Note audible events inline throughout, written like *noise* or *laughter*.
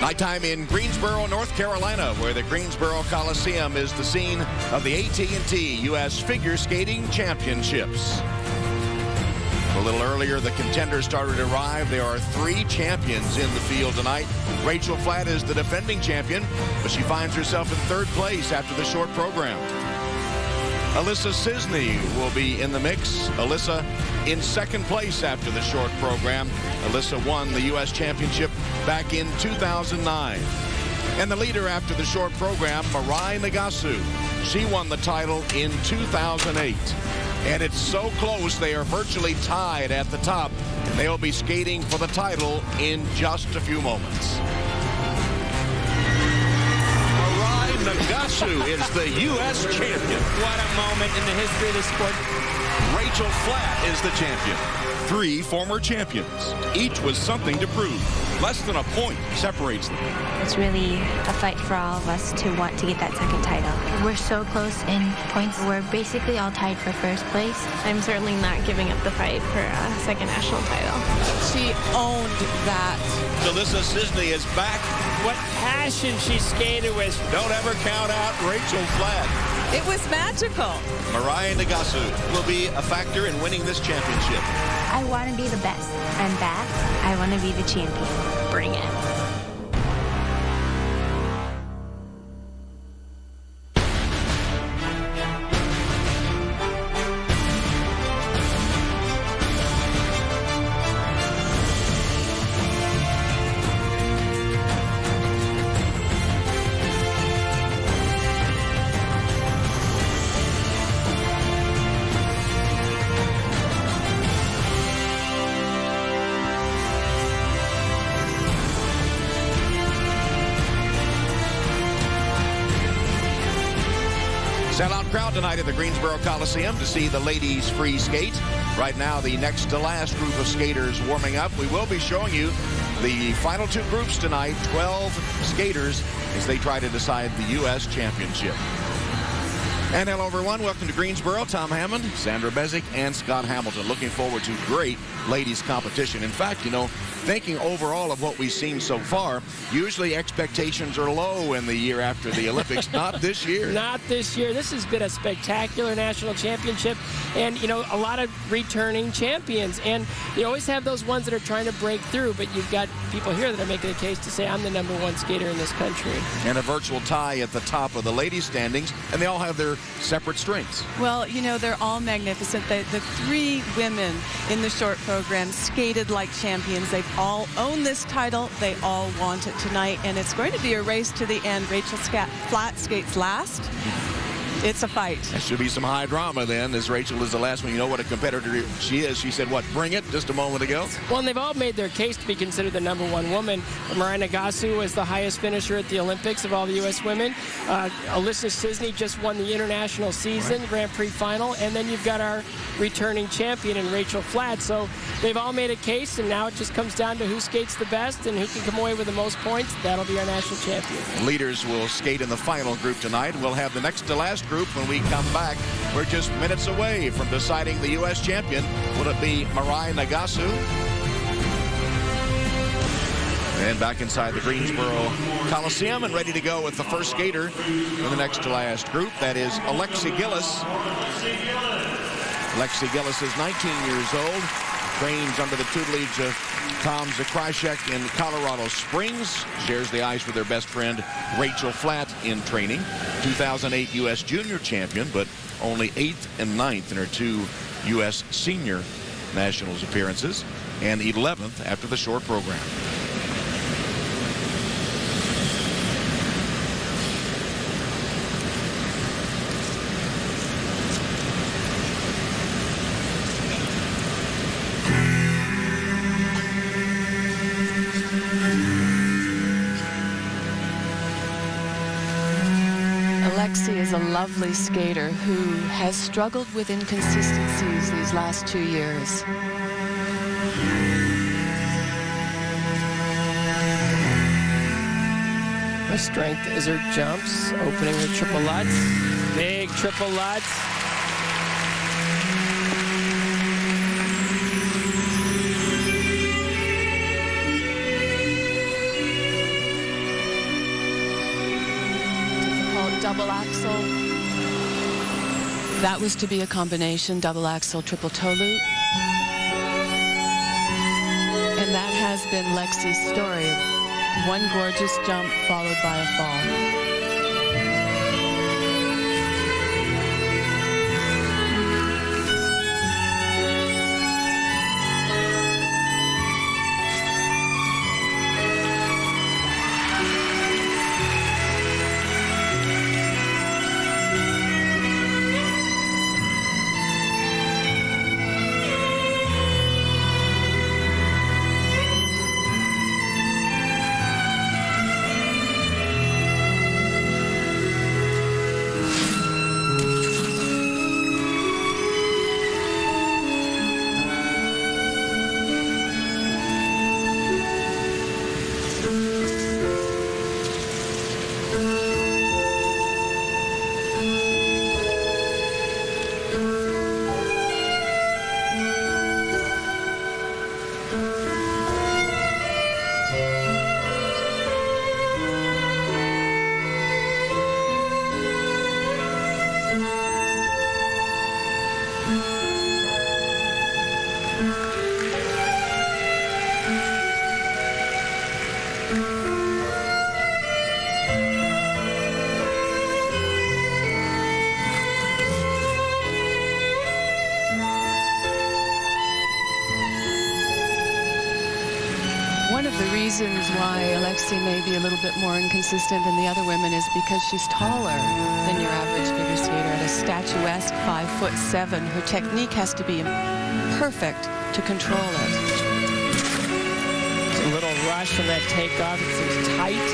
Nighttime in Greensboro, North Carolina, where the Greensboro Coliseum is the scene of the AT&T U.S. Figure Skating Championships. A little earlier, the contenders started to arrive. There are three champions in the field tonight. Rachel Flatt is the defending champion, but she finds herself in third place after the short program. Alissa Czisny will be in the mix. Alissa in second place after the short program. Alissa won the U.S. Championship back in 2009. And the leader after the short program, Mirai Nagasu. She won the title in 2008. And it's so close, they are virtually tied at the top. And they will be skating for the title in just a few moments. Nagasu is the U.S. champion. What a moment in the history of the sport. Rachel Flatt is the champion. Three former champions, each with something to prove. Less than a point separates them. It's really a fight for all of us to want to get that second title. We're so close in points. We're basically all tied for first place. I'm certainly not giving up the fight for a second national title. She owned that. Alissa Czisny is back. What passion she skated with. Don't ever count out Rachel Flatt. It was magical. Mirai Nagasu will be a factor in winning this championship. I want to be the best. I'm back. I want to be the champion. Bring it. Greensboro Coliseum to see the ladies free skate. Right now, the next to last group of skaters warming up. We will be showing you the final two groups tonight, 12 skaters, as they try to decide the U.S. Championship. And hello, everyone. Welcome to Greensboro. Tom Hammond, Sandra Bezic, and Scott Hamilton. Looking forward to great ladies competition. In fact, you know, thinking overall of what we've seen so far, usually expectations are low in the year after the Olympics. *laughs* Not this year. Not this year. This has been a spectacular national championship and, you know, a lot of returning champions. And you always have those ones that are trying to break through, but you've got people here that are making a case to say, I'm the number one skater in this country. And a virtual tie at the top of the ladies' standings, and they all have their separate strengths. Well, you know, they're all magnificent. The, the three women in the short program skated like champions. They've all owned this title. They all want it tonight, and it's going to be a race to the end. Rachel Scat Flatt skates last. It's a fight. There should be some high drama then, as Rachel is the last one. You know what a competitor she is. She said, what, bring it, just a moment ago? Well, and they've all made their case to be considered the number one woman. Mirai Nagasu was the highest finisher at the Olympics of all the U.S. women. Uh, Alissa Czisny just won the international season, right. Grand Prix final. And then you've got our returning champion in Rachel Flatt. So they've all made a case, and now it just comes down to who skates the best and who can come away with the most points. That'll be our national champion. Leaders will skate in the final group tonight. We'll have the next to last group when we come back. We're just minutes away from deciding the U.S. champion. Will it be Mirai Nagasu? And back inside the Greensboro Coliseum and ready to go with the first skater in the next to last group. That is Alexe Gilles. Alexe Gilles is 19 years old, trains under the tutelage of Tom Zakrajsek in Colorado Springs. Shares the ice with her best friend Rachel Flatt in training. 2008 U.S. Junior champion, but only eighth and ninth in her two U.S. Senior Nationals appearances, and 11th after the short program. Lovely skater who has struggled with inconsistencies these last two years. Her strength is her jumps, opening her triple lutz, big triple lutz. That was to be a combination double axel triple toe loop. And that has been Lexi's story. One gorgeous jump followed by a fall. Alexe may be a little bit more inconsistent than the other women is because she's taller than your average figure skater at a statuesque five foot seven. Her technique has to be perfect to control it. It's a little rush in that takeoff. It seems tight.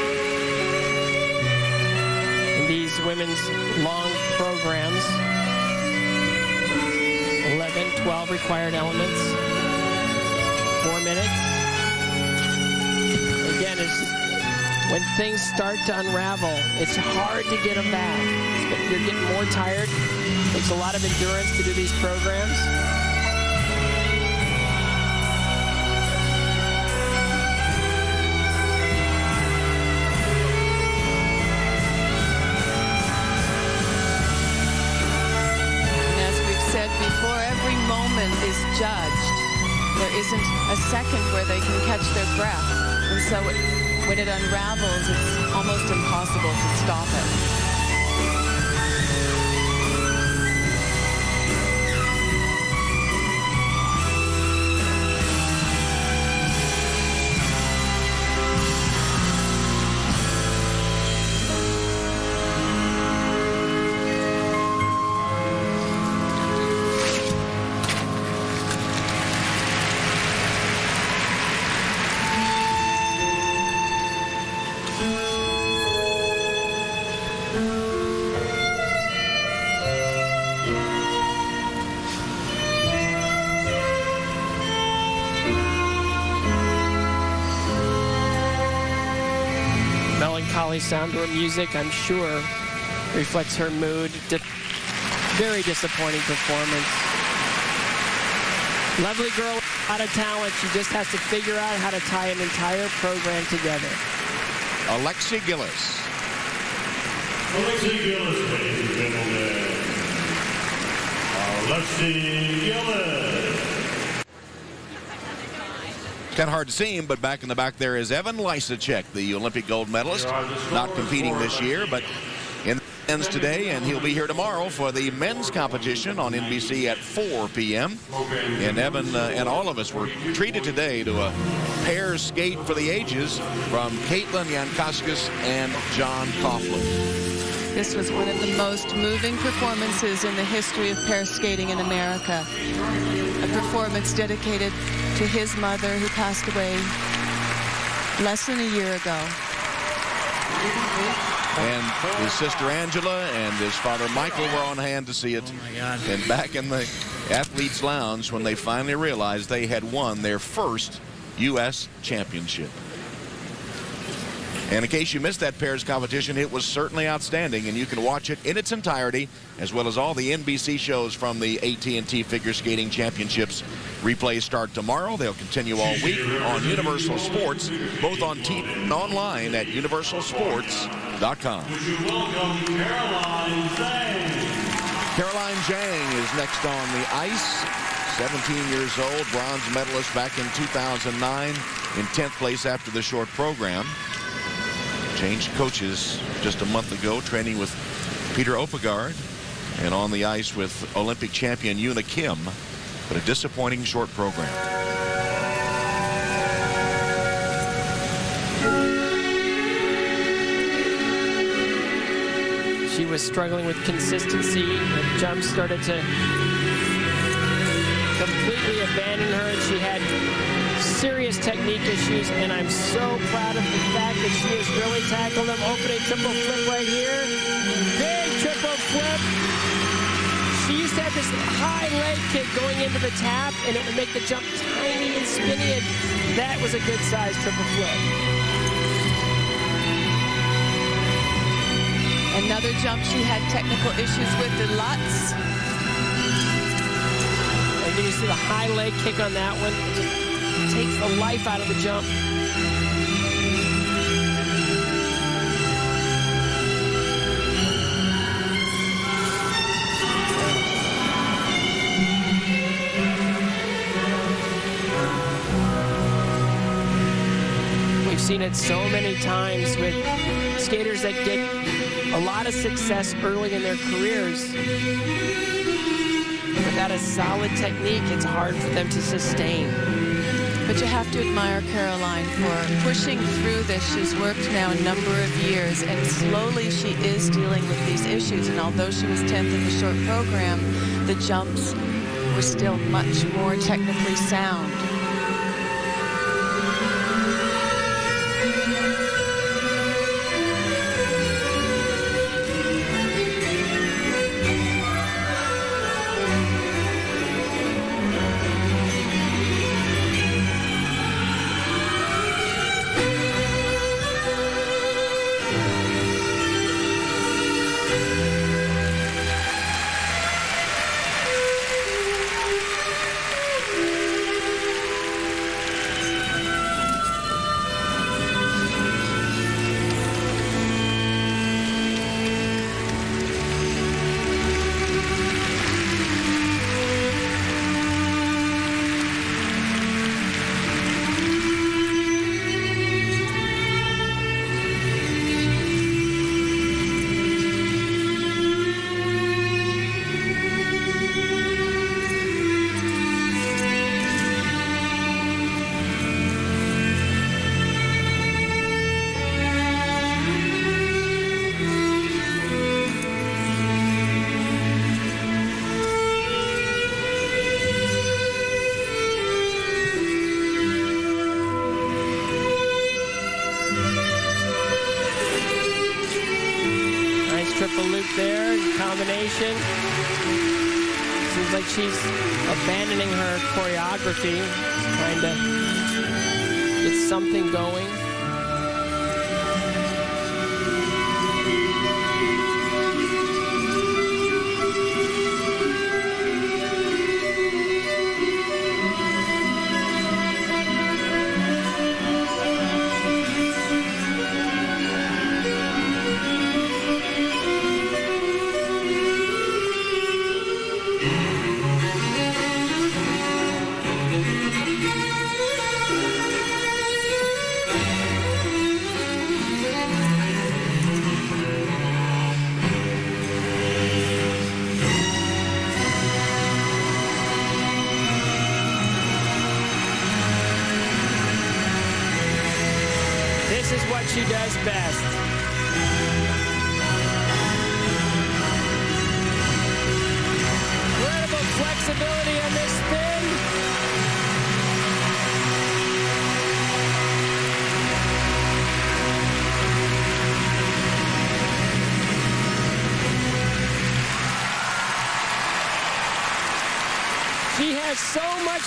These women's long programs, 11, 12 required elements, four minutes again, is when things start to unravel, it's hard to get them back. You're getting more tired. It takes a lot of endurance to do these programs. And as we've said before, every moment is judged. There isn't a second where they can catch their breath. And so it, when it unravels, it's almost impossible to stop it. Melancholy sound to her music, I'm sure, reflects her mood. Di very disappointing performance. Lovely girl, out of talent. She just has to figure out how to tie an entire program together. Alexe Gilles. Alexe Gilles, ladies and gentlemen. Alexe Gilles. Kind of hard to see him, but back in the back there is Evan Lysacek, the Olympic gold medalist. Not competing this year, but in ends today, and he'll be here tomorrow for the men's competition on NBC at 4 p.m. And Evan uh, and all of us were treated today to a pair skate for the ages from Caitlin Yankowskas and John Coughlin. This was one of the most moving performances in the history of pair skating in America. A performance dedicated to his mother who passed away less than a year ago. And his sister Angela and his father Michael were on hand to see it. Oh and back in the athletes lounge when they finally realized they had won their first U.S. championship. And in case you missed that pairs competition, it was certainly outstanding, and you can watch it in its entirety, as well as all the NBC shows from the AT&T Figure Skating Championships. Replays start tomorrow. They'll continue all week on Universal Sports, both on TV and online at universalsports.com. Would you welcome Caroline Zhang? Caroline Zhang is next on the ice. 17 years old, bronze medalist back in 2009 in 10th place after the short program. Changed coaches just a month ago, training with Peter Oppegaard and on the ice with Olympic champion Yuna Kim, but a disappointing short program. She was struggling with consistency. The jump started to completely abandon her. and She had serious technique issues, and I'm so proud of the fact that she has really tackled them. Opening triple flip right here. Big triple flip. She used to have this high leg kick going into the tap, and it would make the jump tiny and spinny, and that was a good size triple flip. Another jump she had technical issues with the Lutz. And you see the high leg kick on that one. Takes the life out of the jump. We've seen it so many times with skaters that get a lot of success early in their careers. Without a solid technique, it's hard for them to sustain. But you have to admire Caroline for pushing through this. She's worked now a number of years, and slowly she is dealing with these issues. And although she was 10th in the short program, the jumps were still much more technically sound.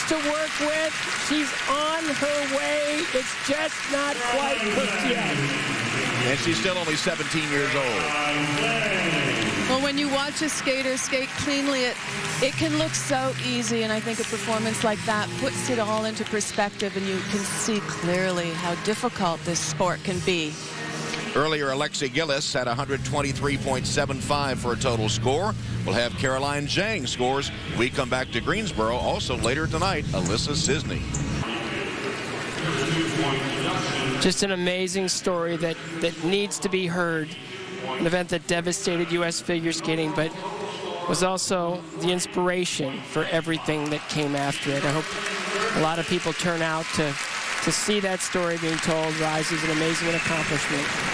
To work with. She's on her way. It's just not quite cooked yet. And she's still only 17 years old. Well, when you watch a skater skate cleanly, it, it can look so easy, and I think a performance like that puts it all into perspective, and you can see clearly how difficult this sport can be. Earlier, Alexe Gilles had 123.75 for a total score. We'll have Caroline Zhang scores. We come back to Greensboro. Also later tonight, Alissa Czisny. Just an amazing story that, that needs to be heard. An event that devastated U.S. figure skating, but was also the inspiration for everything that came after it. I hope a lot of people turn out to, to see that story being told. Rise is an amazing accomplishment.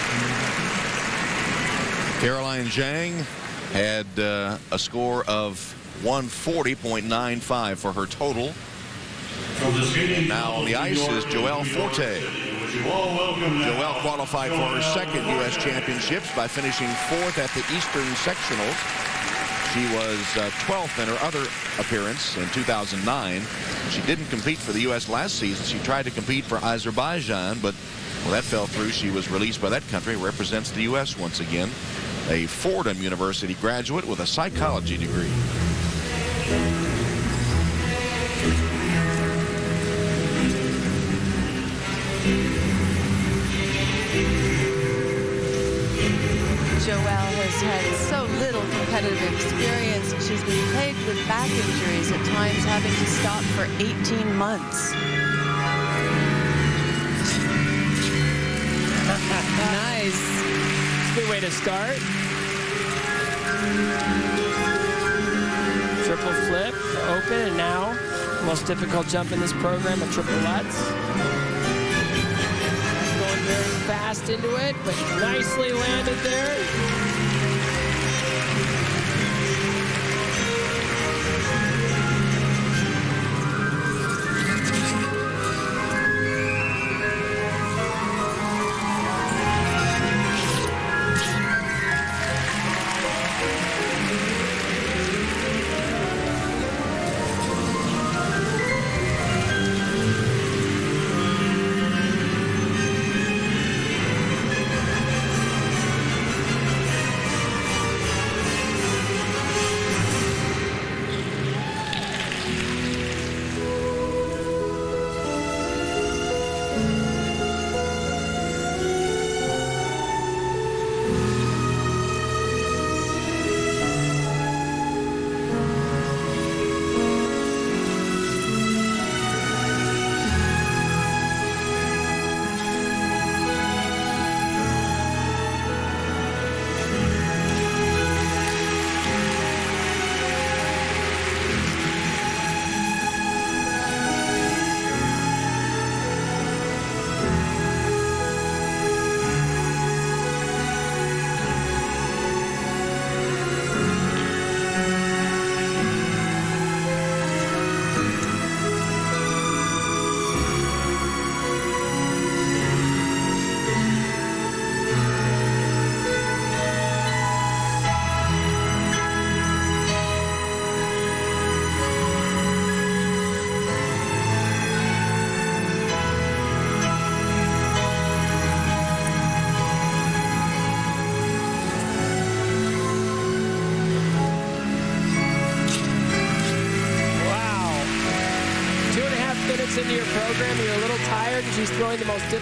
Caroline Zhang had uh, a score of 140.95 for her total. Now on the ice is Joelle Forte. Joelle qualified for her second U.S. championships by finishing fourth at the Eastern Sectionals. She was uh, 12th in her other appearance in 2009. She didn't compete for the U.S. last season. She tried to compete for Azerbaijan, but well, that fell through. She was released by that country, represents the U.S. once again. A Fordham University graduate with a psychology degree. Joelle has had so little competitive experience. She's been plagued with back injuries at times, having to stop for 18 months. Nice. Good way to start. Triple flip, open, and now most difficult jump in this program, a triple Lutz. Going very fast into it, but nicely landed there.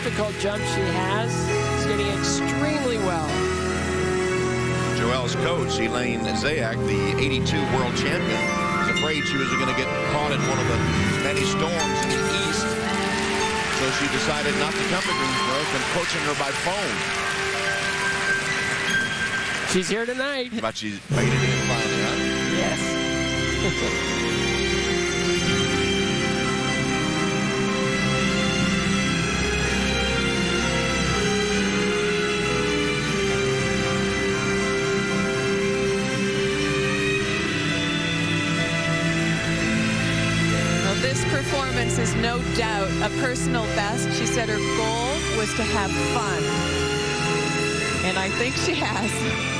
Difficult jump she has. Skating extremely well. Joelle's coach, Elaine Zayak, the 82 world champion, was afraid she was going to get caught in one of the many storms in the east. So she decided not to come to Greensboro, been coaching her by phone. She's here tonight. But she's made it in finally, huh? Yes. *laughs* a personal best. She said her goal was to have fun. And I think she has.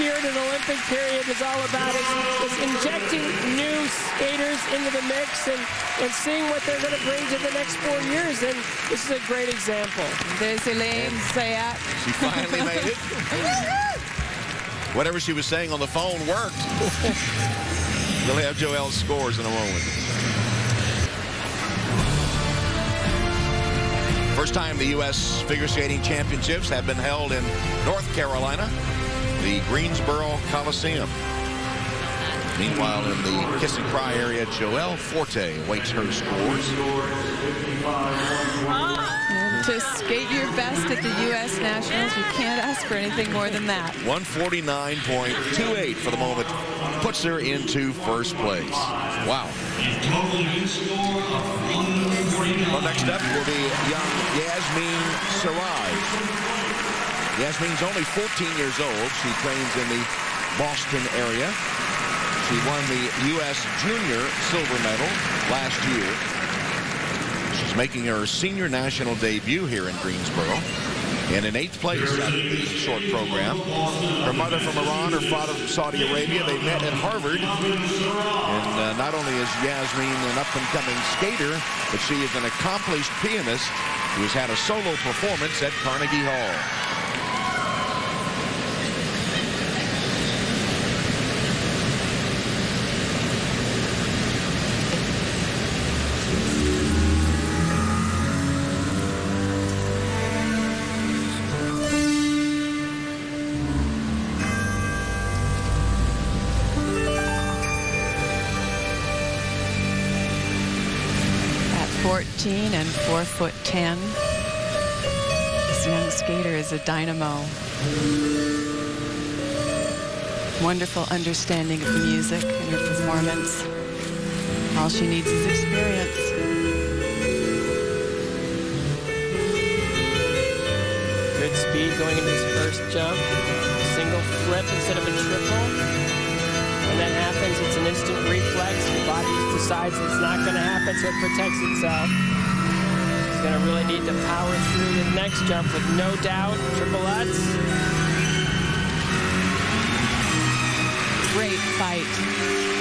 Year in an Olympic period is all about, is, is injecting new skaters into the mix and, and seeing what they're going to bring to the next four years. And this is a great example. There's Elaine Zayak. She finally made it. *laughs* Whatever she was saying on the phone worked. *laughs* We'll have Joelle's scores in a moment. First time the U.S. Figure Skating Championships have been held in North Carolina, the Greensboro Coliseum. Meanwhile, in the Kiss and Cry area, Joelle Forte awaits her scores. To skate your best at the U.S. Nationals, you can't ask for anything more than that. 149.28 for the moment puts her into first place. Wow. Total new score of 149. Well, next up will be young Yasmin Siraj. Yasmin's only 14 years old. She trains in the Boston area. She won the U.S. Junior silver medal last year. She's making her senior national debut here in Greensboro. And in eighth place out of the short program. Her mother from Iran, her father from Saudi Arabia. They met at Harvard. And uh, not only is Yasmin an up-and-coming skater, but she is an accomplished pianist who has had a solo performance at Carnegie Hall. 14 and 4 foot 10, this young skater is a dynamo. Wonderful understanding of music and her performance. All she needs is experience. Good speed going into his first jump. Single flip instead of a triple. Happens, it's an instant reflex. Your body decides it's not going to happen, so it protects itself. He's going to really need to power through the next jump with no doubt. Triple Triplets. Great fight.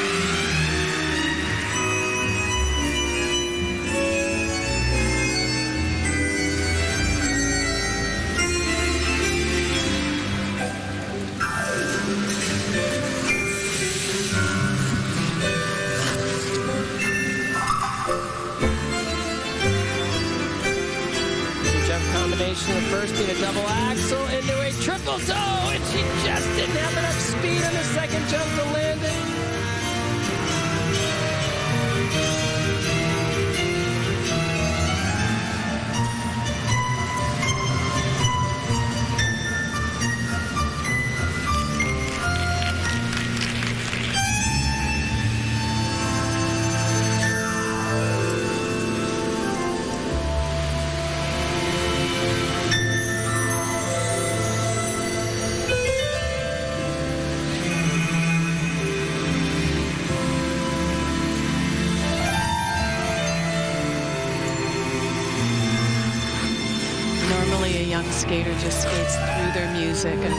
Skater just skates through their music and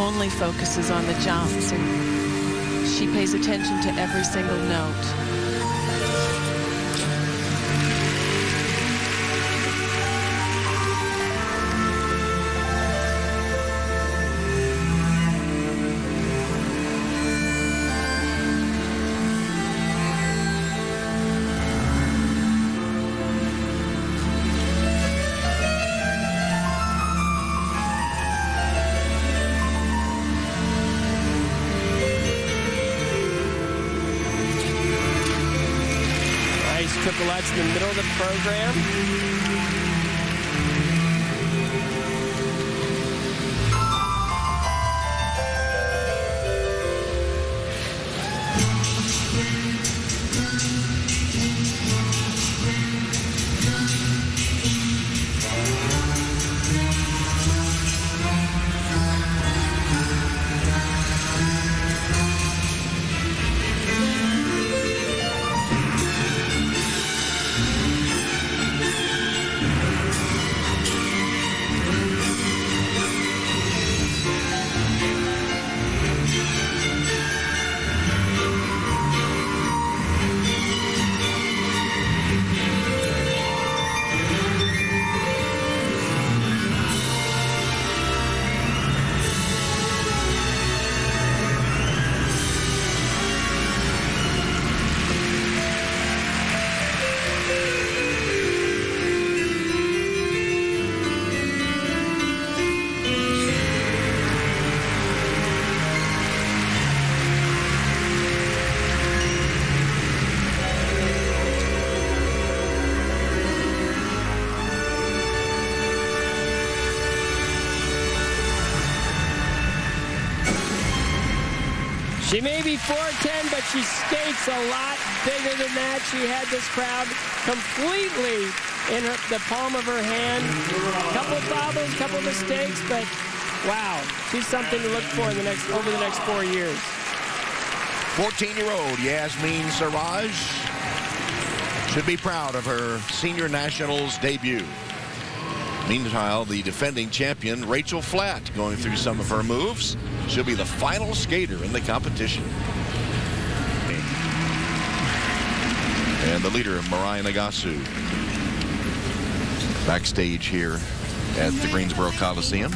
only focuses on the jumps. And she pays attention to every single note. Triplets in the middle of the program. 4'10", but she skates a lot bigger than that. She had this crowd completely in her, the palm of her hand. A couple of bobbles, couple of mistakes, but wow, she's something to look for in the next over the next four years. 14-year-old Yasmin Siraj should be proud of her senior nationals debut. Meanwhile, the defending champion, Rachel Flatt, going through some of her moves. She'll be the final skater in the competition. And the leader, Mirai Nagasu, backstage here at the Greensboro Coliseum.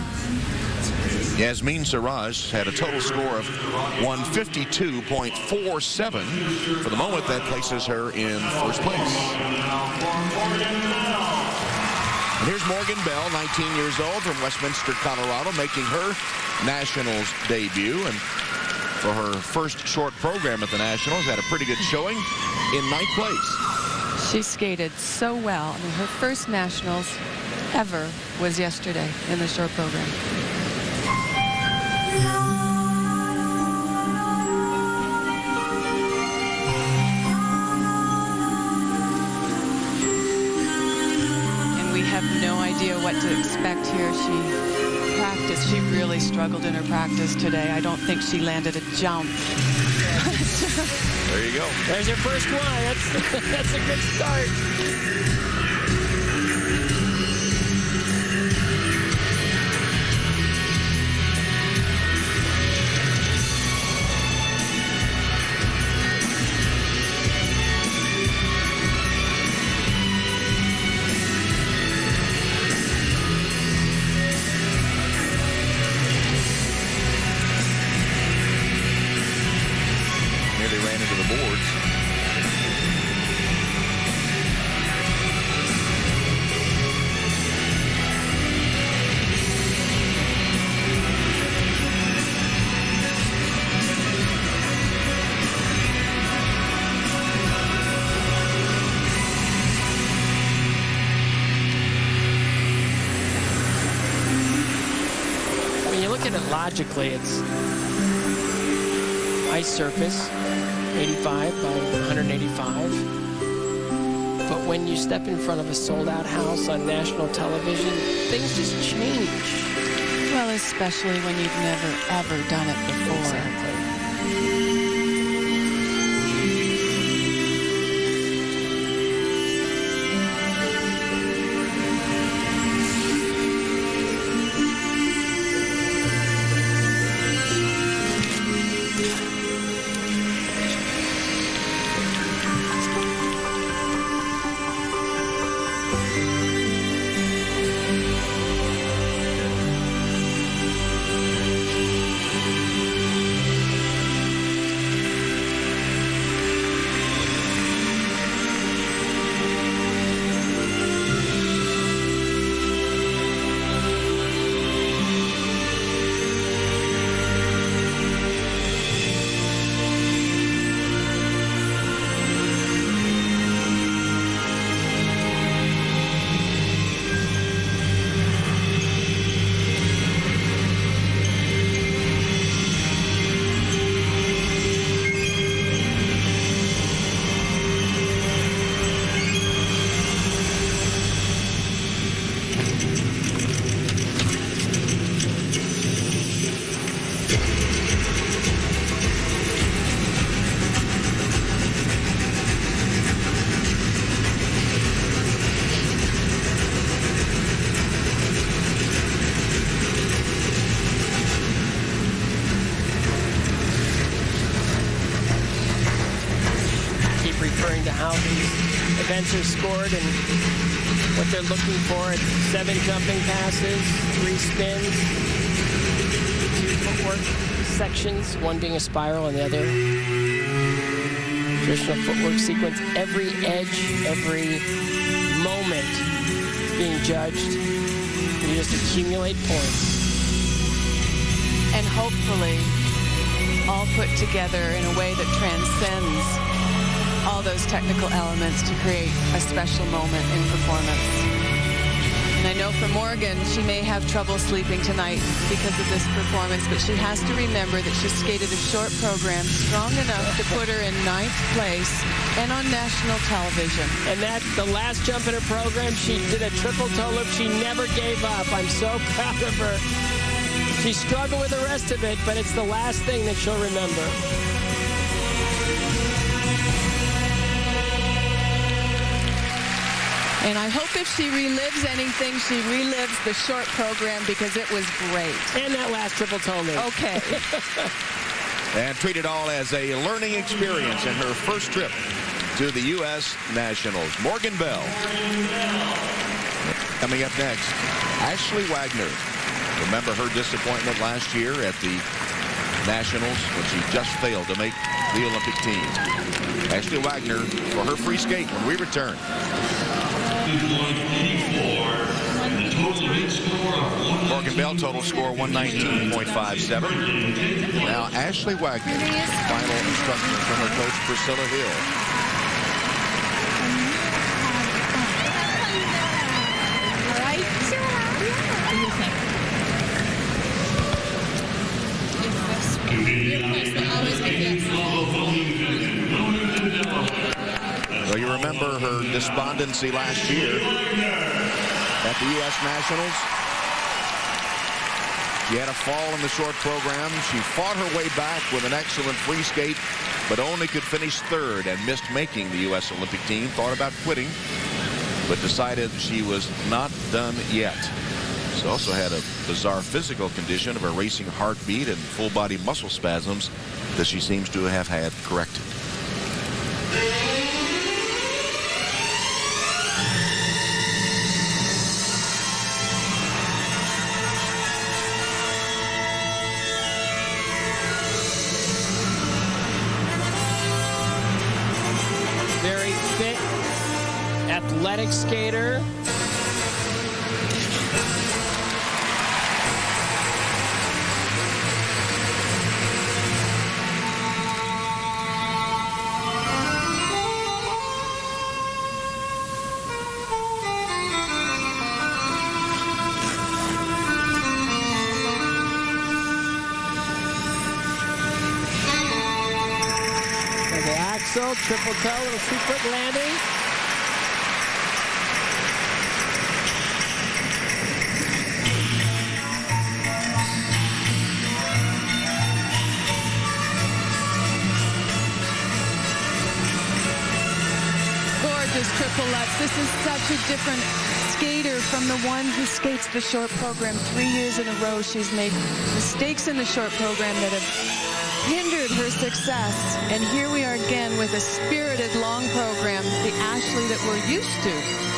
Yasmin Siraj had a total score of 152.47. For the moment, that places her in first place. And here's Morgan Bell, 19 years old from Westminster, Colorado, making her Nationals debut. And for her first short program at the Nationals, had a pretty good showing in ninth place. She skated so well. I mean, her first Nationals ever was yesterday in the short program. And we have no idea what to expect here. She practiced. She really struggled in her practice today. I don't think she landed a jump. *laughs* There you go. There's your first one. That's, *laughs* that's a good start. Logically, it's ice surface, 85 by 185. But when you step in front of a sold-out house on national television, things just change. Well, especially when you've never, ever done it before. Exactly. And what they're looking for. It's seven jumping passes, three spins, two footwork sections, one being a spiral and the other traditional footwork sequence. Every edge, every moment is being judged. You just accumulate points. And hopefully all put together in a way that transcends those technical elements to create a special moment in performance. And I know for Morgan, she may have trouble sleeping tonight because of this performance, but she has to remember that she skated a short program strong enough to put her in ninth place and on national television. And that the last jump in her program, she did a triple toe loop. She never gave up. I'm so *laughs* proud of her. She struggled with the rest of it, but it's the last thing that she'll remember. And I hope if she relives anything, she relives the short program because it was great. And that last triple toe loop. Okay. *laughs* and treat it all as a learning experience in her first trip to the U.S. Nationals. Morgan Bell. Coming up next, Ashley Wagner. Remember her disappointment last year at the Nationals when she just failed to make the Olympic team. Ashley Wagner for her free skate when we return. Morgan Bell, total score 119.57. Now, Ashley Wagner, final instructions from her coach, Priscilla Hill. Her despondency last year at the U.S. Nationals. She had a fall in the short program. She fought her way back with an excellent free skate, but only could finish third and missed making the U.S. Olympic team. Thought about quitting, but decided she was not done yet. She also had a bizarre physical condition of a racing heartbeat and full body muscle spasms that she seems to have had corrected. Triple toe, little two-foot landing. Gorgeous triple lutz. This is such a different skater from the one who skates the short program. Three years in a row, she's made mistakes in the short program that have her success. And here we are again with a spirited long program, the Ashley that we're used to.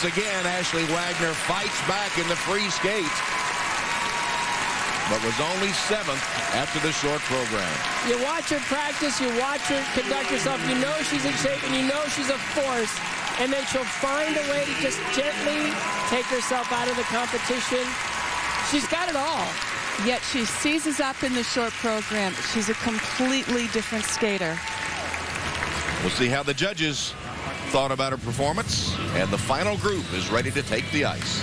Once again, Ashley Wagner fights back in the free skate, but was only seventh after the short program. You watch her practice, you watch her conduct herself, you know she's in shape, and you know she's a force, and then she'll find a way to just gently take herself out of the competition. She's got it all. Yet she seizes up in the short program. She's a completely different skater. We'll see how the judges thought about her performance, and the final group is ready to take the ice.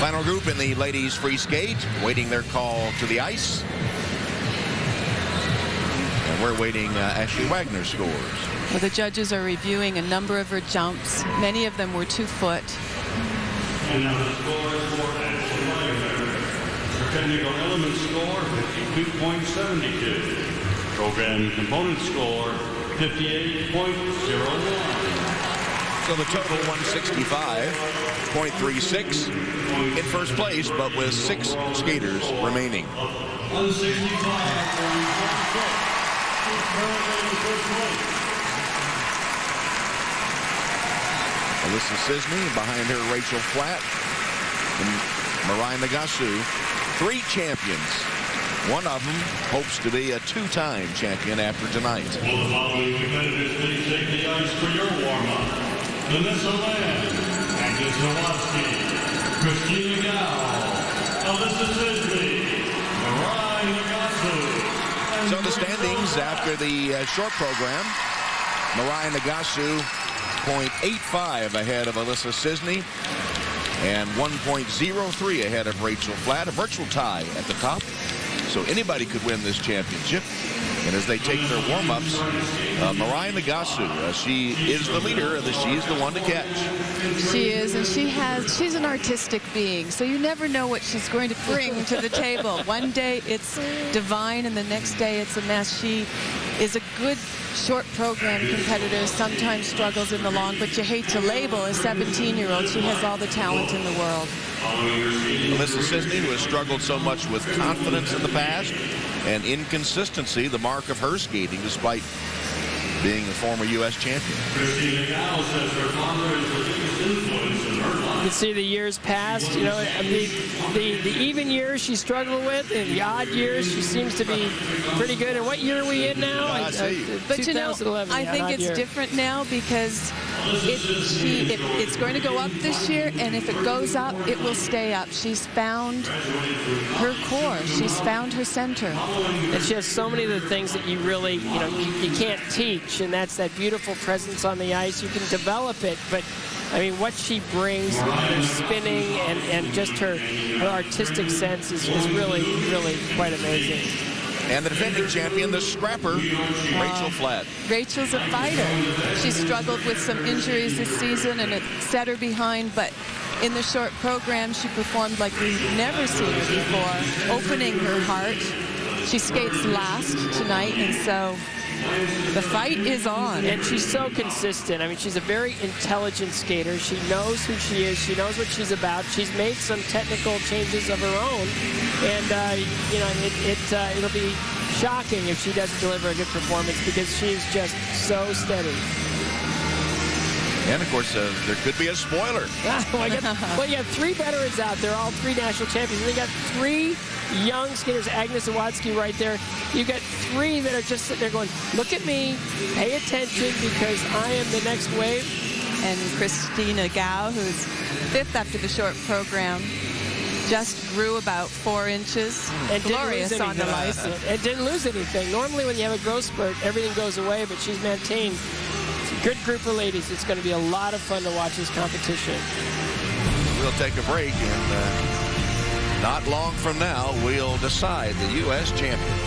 Final group in the ladies free skate, waiting their call to the ice. And we're waiting uh, Ashley Wagner scores. Well, the judges are reviewing a number of her jumps. Many of them were two foot. And now the scores for Ashley Wagner. Her technical element score, 52.72. Program component score, 58.01. So the total 165.36 in first place, but with six skaters remaining. 165.46. Currently in first place. Alissa Czisny, behind her Rachel Flatt, and Mirai Nagasu, three champions. One of them hopes to be a two-time champion after tonight. Will the following competitors please take the ice for your warm-up? Vanessa Lamb, Agnes Zawadzki, Christina Gao, Alissa Czisny, Mirai Nagasu. So the standings after the uh, short program, Mirai Nagasu 0.85 ahead of Alissa Czisny and 1.03 ahead of Rachel Flatt, a virtual tie at the top. So anybody could win this championship. And as they take their warm-ups, uh, Mirai Nagasu, uh, she is the leader, and she is the one to catch. She is, and she has, she's an artistic being, so you never know what she's going to bring to the table. One day it's divine, and the next day it's a mess. She is a good short program competitor, sometimes struggles in the long, but you hate to label a 17-year-old. She has all the talent in the world. Alissa Czisny, who has struggled so much with confidence in the past and inconsistency, the mark of her skating, despite being a former U.S. champion. Christina Gao says her father is the biggest influence in her life. You can see the years past, you know, the, the, the even years she struggled with and the odd years she seems to be pretty good. And what year are we in now? I see. Uh, But you know, I yeah, think it's year. different now because it, she, it, it's going to go up this year, and if it goes up, it will stay up. She's found her core. She's found her center. And she has so many of the things that you really, you know, you, you can't teach, and that's that beautiful presence on the ice. You can develop it, but I mean, what she brings, her spinning, and, and just her, her artistic sense is, is really, really quite amazing. And the defending champion, the scrapper, Rachel Flatt. Rachel's a fighter. She struggled with some injuries this season, and it set her behind, but in the short program, she performed like we've never seen her before, opening her heart. She skates last tonight, and so the fight is on. And she's so consistent. I mean, she's a very intelligent skater. She knows who she is. She knows what she's about. She's made some technical changes of her own, and uh, you know, it, it uh, it'll be shocking if she doesn't deliver a good performance because she's just so steady. And of course, uh, there could be a spoiler. *laughs* well, you have, well, you have three veterans out there, all three national champions. And you got three young skaters, Agnes Zawadzki right there. You got three that are just sitting there going, look at me, pay attention because I am the next wave. And Christina Gao, who's fifth after the short program, just grew about four inches. And Glorious didn't lose on the anything. ice. It didn't lose anything. Normally when you have a growth spurt, everything goes away, but she's maintained. Good group of ladies. It's going to be a lot of fun to watch this competition. We'll take a break, and uh, not long from now, we'll decide the U.S. champion.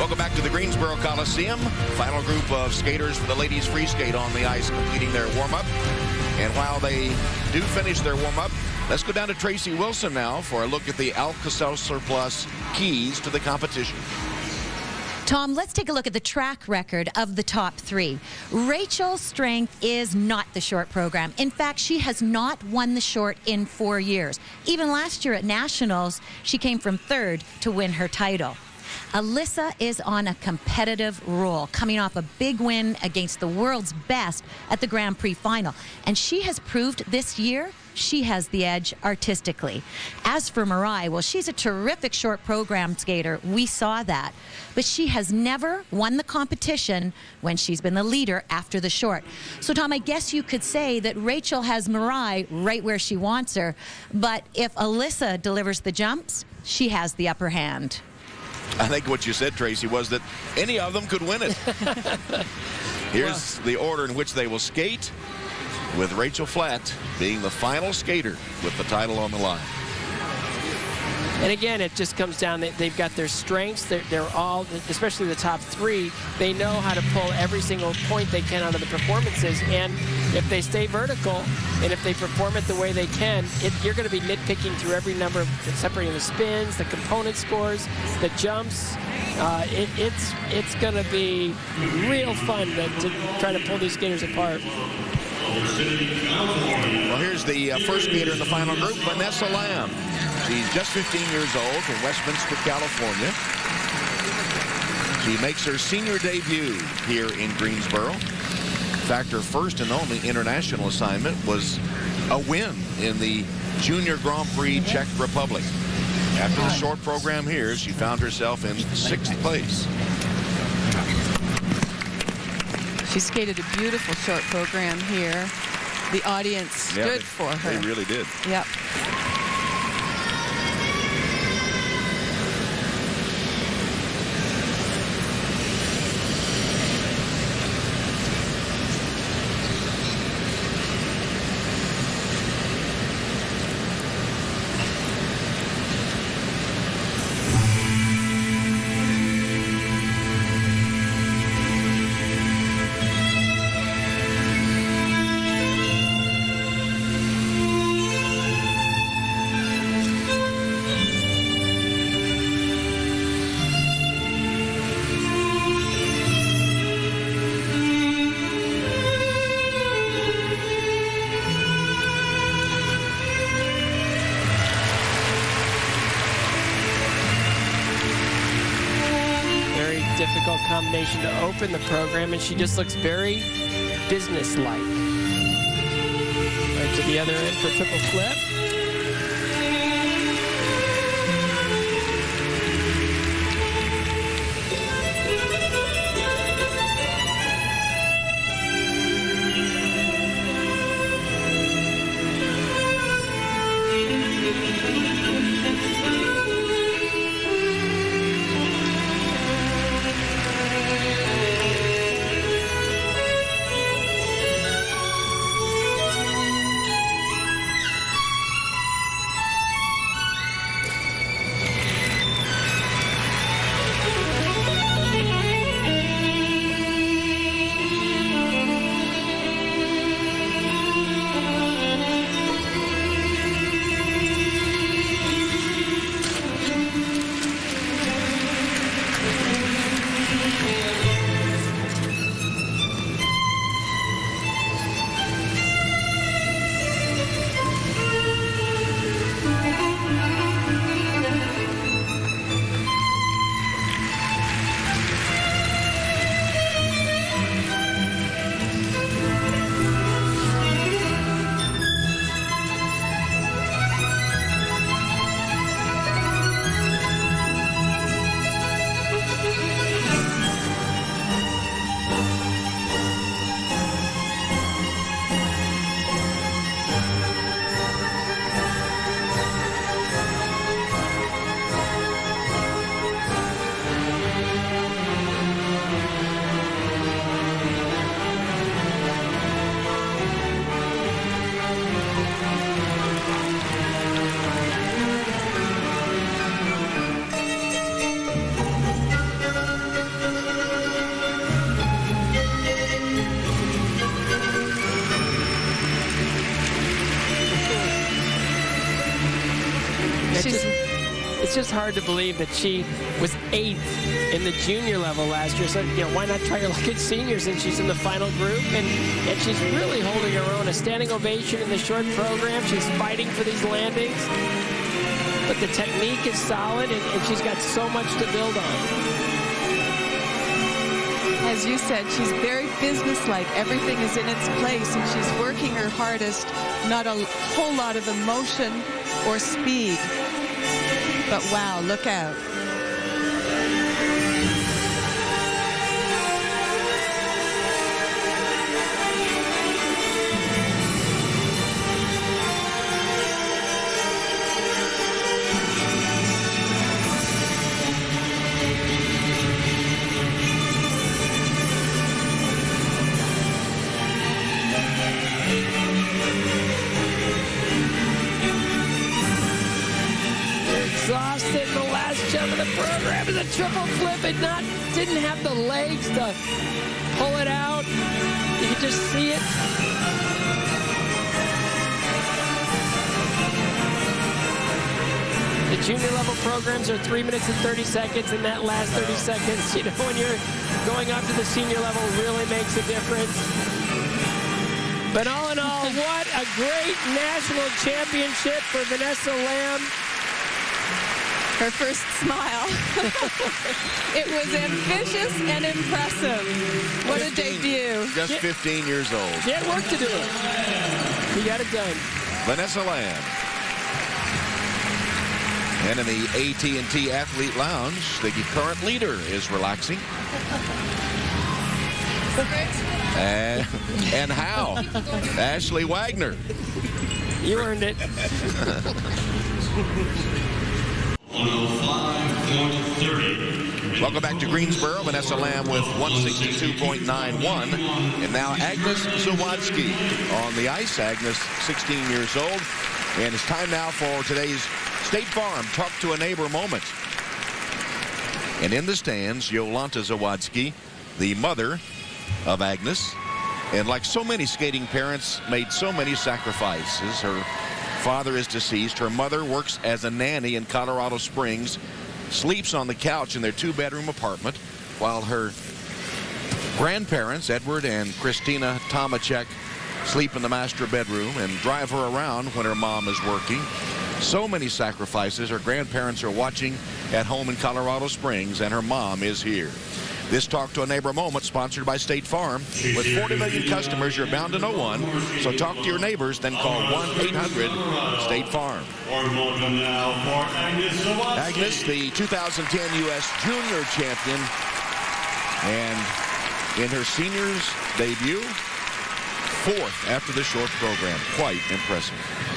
Welcome back to the Greensboro Coliseum. Final group of skaters for the ladies free skate on the ice completing their warm-up. And while they do finish their warm-up, let's go down to Tracy Wilson now for a look at the Alka-Seltzer Plus keys to the competition. Tom, let's take a look at the track record of the top three. Rachel's strength is not the short program. In fact, she has not won the short in four years. Even last year at Nationals, she came from third to win her title. Alissa is on a competitive roll, coming off a big win against the world's best at the Grand Prix final. And she has proved this year she has the edge artistically. As for Mirai, well, she's a terrific short program skater. We saw that. But she has never won the competition when she's been the leader after the short. So, Tom, I guess you could say that Rachel has Mirai right where she wants her. But if Alissa delivers the jumps, she has the upper hand. I think what you said, Tracy, was that any of them could win it. *laughs* Here's the order in which they will skate, with Rachel Flatt being the final skater with the title on the line. And again, it just comes down, that they've got their strengths. They're, they're, all, especially the top three, they know how to pull every single point they can out of the performances. And if they stay vertical and if they perform it the way they can, it, you're going to be nitpicking through every number, separating the spins, the component scores, the jumps. Uh, it, it's it's going to be real fun to, to try to pull these skaters apart. Well, here's the uh, first skater in the final group, Vanessa Lamb. She's just 15 years old from Westminster, California. She makes her senior debut here in Greensboro. In fact, her first and only international assignment was a win in the Junior Grand Prix Czech Republic. After the short program here, she found herself in sixth place. She skated a beautiful short program here. The audience stood they, for her. They really did. Yep. The program, and she just looks very businesslike. Right to the other end for triple flip. Hard to believe that she was eighth in the junior level last year. So, you know, why not try her luck *laughs* at seniors? And she's in the final group? And, and she's really holding her own. A standing ovation in the short program. She's fighting for these landings. But the technique is solid, and, and she's got so much to build on as you said, she's very businesslike. Everything is in its place, and she's working her hardest. Not a whole lot of emotion or speed. But wow, look out. Triple flip and not didn't have the legs to pull it out. You can just see it. The junior level programs are three minutes and 30 seconds, and that last 30 seconds, *laughs* you know, when you're going up to the senior level really makes a difference. But all in all, *laughs* what a great national championship for Vanessa Lamb her first smile. *laughs* it was ambitious and impressive. What 15, a debut. Just 15 years old. She had work to do. He got it done. Vanessa Lamb. And in the AT&T Athlete Lounge, the current leader is relaxing. and, and how? Ashley Wagner. You earned it. *laughs* Welcome back to Greensboro. Vanessa Lamb with 162.91. And now Agnes Zawadzki on the ice. Agnes, 16 years old. And it's time now for today's State Farm Talk to a Neighbor moment. And in the stands, Yolanta Zawadzki, the mother of Agnes. And like so many skating parents, made so many sacrifices. Her father is deceased. Her mother works as a nanny in Colorado Springs, sleeps on the couch in their two-bedroom apartment, while her grandparents, Edward and Christina Tomachek, sleep in the master bedroom and drive her around when her mom is working. So many sacrifices. Her grandparents are watching at home in Colorado Springs, and her mom is here. This Talk to a Neighbor moment sponsored by State Farm. With 40 million customers, you're bound to know one. So talk to your neighbors, then call 1-800-STATE FARM. Agnes, the 2010 U.S. Junior Champion, and in her seniors debut, fourth after the short program. Quite impressive.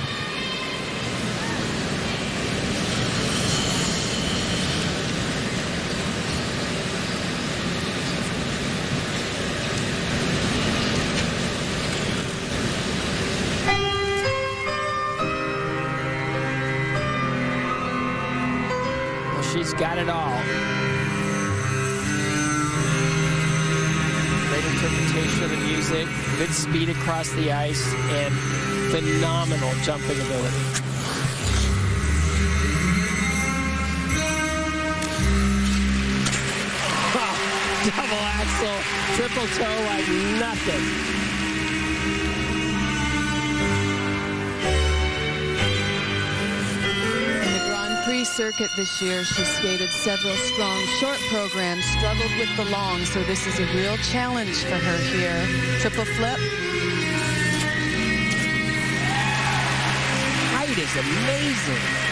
Got it all. Great interpretation of the music, good speed across the ice, and phenomenal jumping ability. *laughs* double axel, triple toe like nothing. Circuit this year. She skated several strong short programs, struggled with the long, so this is a real challenge for her here. Triple flip. Height is amazing.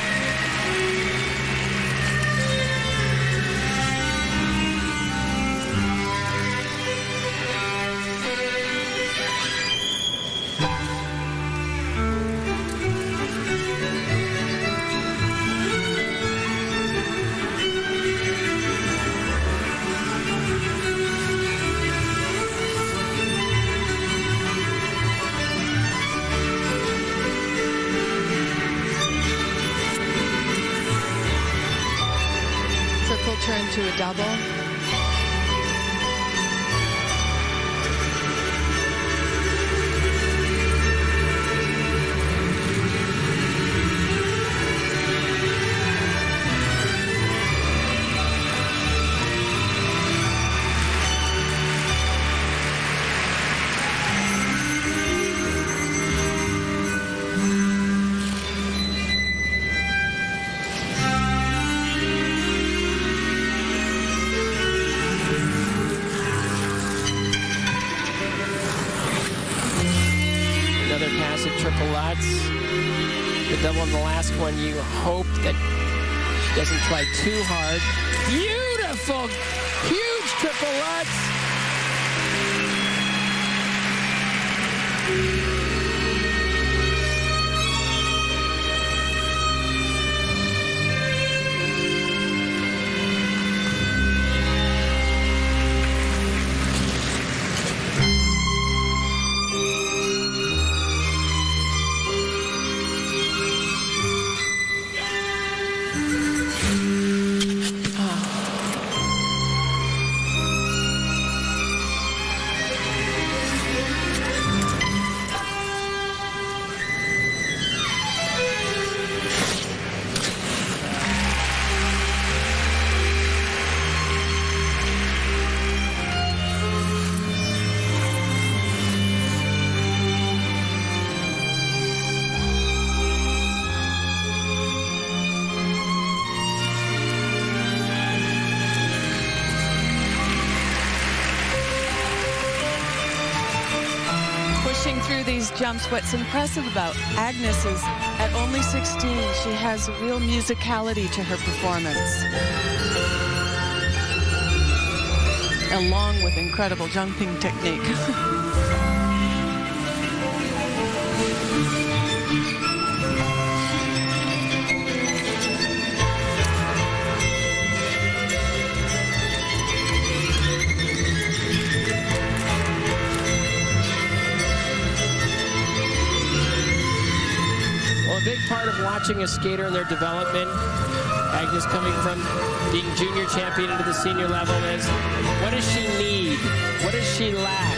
Too hard. Jumps. What's impressive about Agnes is at only 16, she has real musicality to her performance. Along with incredible jumping technique. *laughs* watching a skater in their development, Agnes coming from being junior champion into the senior level, is what does she need? What does she lack?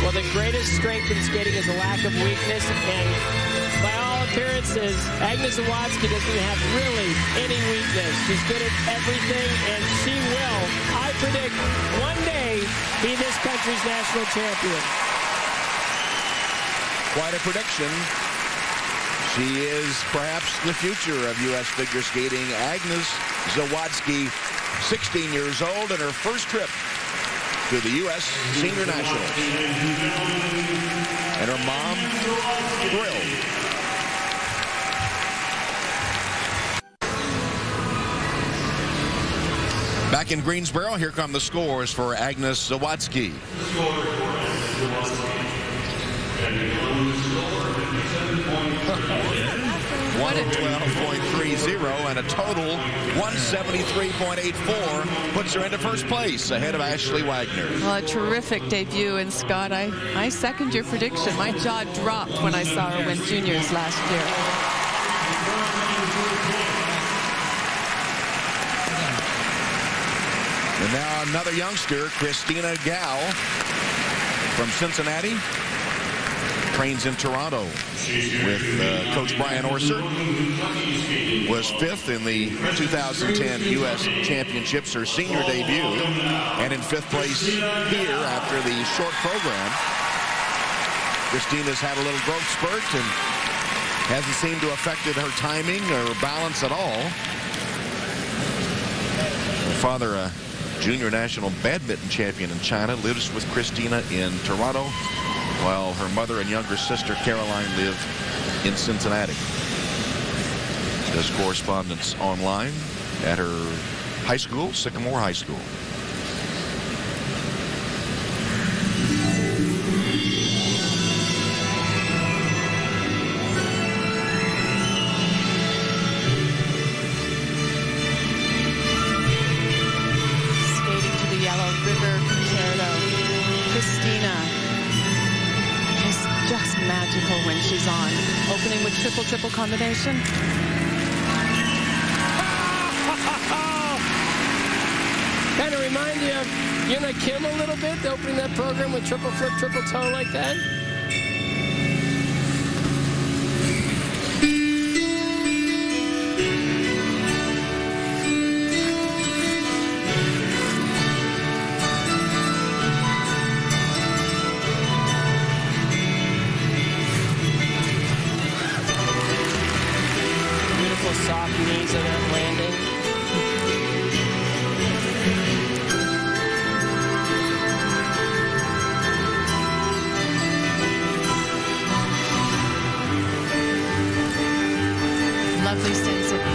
Well, the greatest strength in skating is a lack of weakness, and by all appearances, Agnes Zawadzki doesn't have really any weakness. She's good at everything, and she will, I predict, one day be this country's national champion. Quite a prediction. She is perhaps the future of U.S. figure skating. Agnes Zawadzki, 16 years old, and her first trip to the U.S. Senior Nationals. And her mom thrilled. Back in Greensboro, here come the scores for Agnes Zawadzki. 112.30 and a total 173.84 puts her into first place ahead of Ashley Wagner. Well, a terrific debut. And Scott, I, I second your prediction. My jaw dropped when I saw her win juniors last year. And now another youngster, Christina Gao from Cincinnati trains in Toronto with uh, Coach Brian Orser. Was fifth in the 2010 U.S. Championships, her senior debut, and in fifth place here after the short program. Christina's had a little growth spurt and hasn't seemed to affected her timing or balance at all. Her father, a junior national badminton champion in China, lives with Christina in Toronto while her mother and younger sister Caroline live in Cincinnati. She does correspondence online at her high school, Sycamore High School. Combination. *laughs* kind of remind you of Yuna Kim a little bit, opening that program with triple flip, triple toe like that. lovely sense of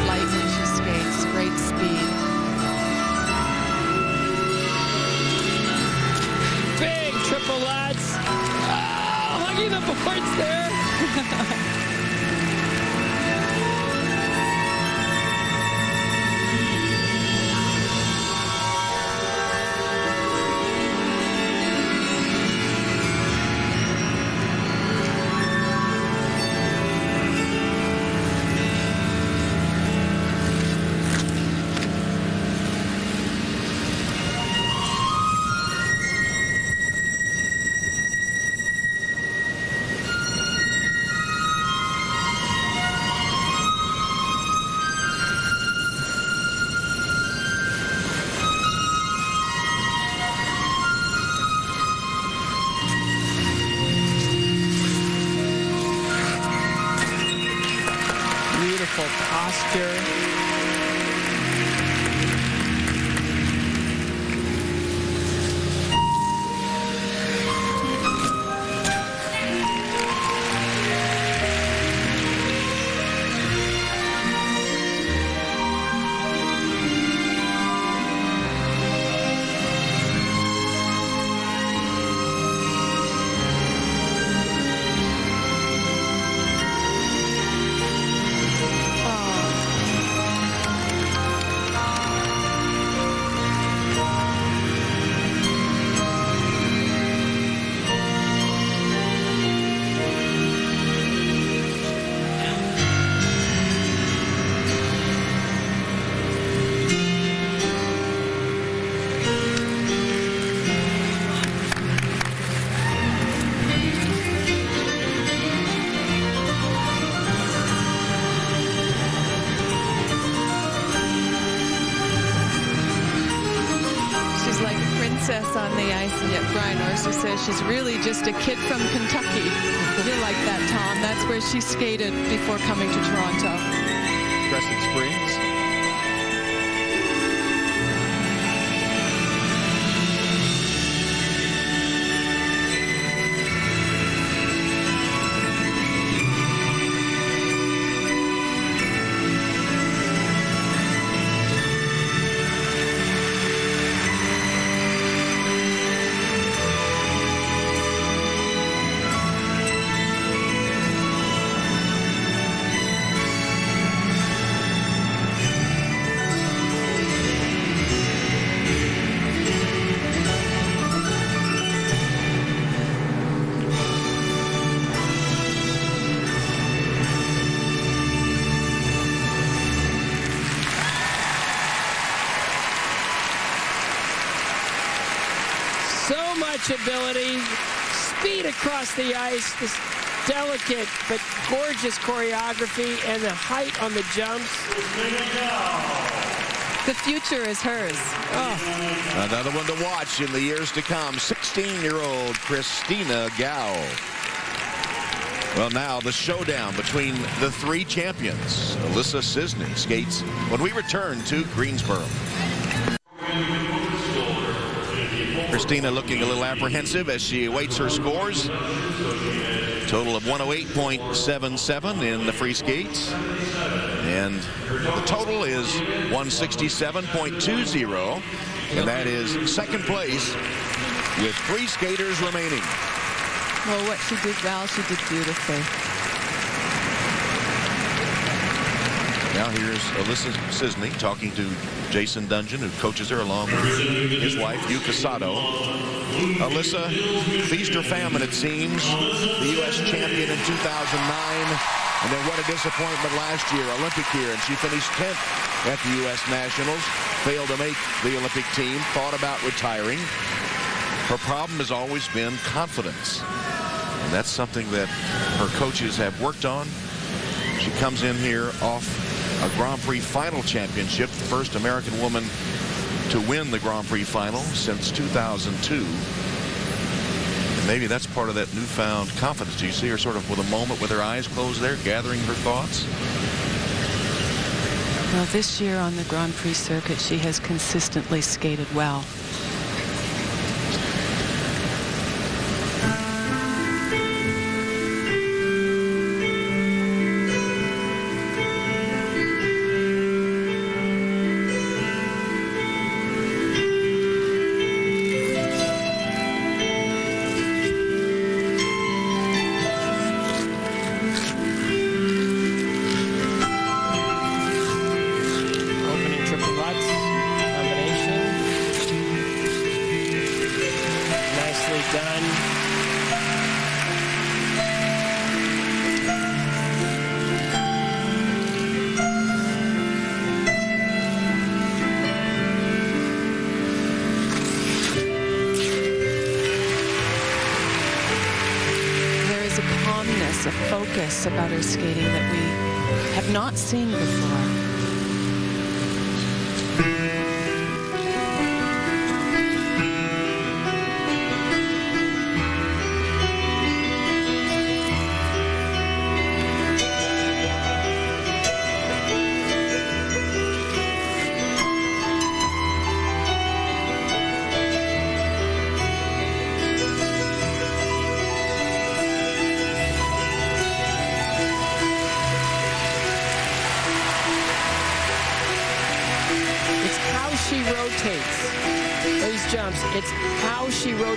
She's really just a kid from Kentucky. you like that, Tom. That's where she skated before coming So ability, speed across the ice, this delicate but gorgeous choreography, and the height on the jumps. The future is hers. Oh, Another one to watch in the years to come. 16-year-old Christina Gao. Well, now the showdown between the three champions. Alissa Czisny skates when we return to Greensboro. Christina looking a little apprehensive as she awaits her scores. Total of 108.77 in the free skates. And the total is 167.20. And that is second place with three skaters remaining. Well, what she did well, she did beautifully. Now here's Alissa Czisny talking to Jason Dungjen, who coaches her along with his wife, Yuka Sato. Alissa, feast or famine, it seems. The U.S. champion in 2009. And then what a disappointment last year, Olympic year. And she finished 10th at the U.S. Nationals. Failed to make the Olympic team. Thought about retiring. Her problem has always been confidence. And that's something that her coaches have worked on. She comes in here off a Grand Prix final championship, the first American woman to win the Grand Prix final since 2002. And maybe that's part of that newfound confidence. Do you see her sort of with a moment with her eyes closed there, gathering her thoughts? Well, this year on the Grand Prix circuit, she has consistently skated well. About her skating that we have not seen before.